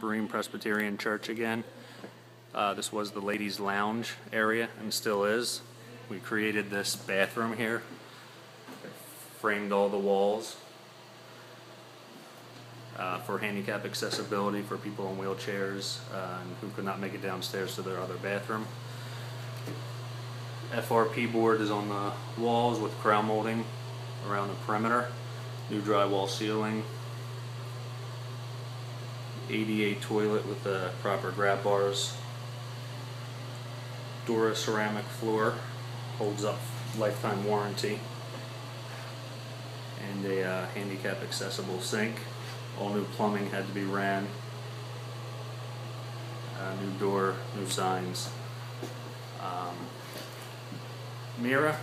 Berean Presbyterian Church again. Uh, this was the ladies' lounge area and still is. We created this bathroom here, framed all the walls uh, for handicap accessibility for people in wheelchairs uh, who could not make it downstairs to their other bathroom. FRP board is on the walls with crown molding around the perimeter. New drywall ceiling. ADA toilet with the proper grab bars. Dura ceramic floor holds up lifetime warranty. And a uh, handicap accessible sink. All new plumbing had to be ran. Uh, new door, new signs. Um, Mira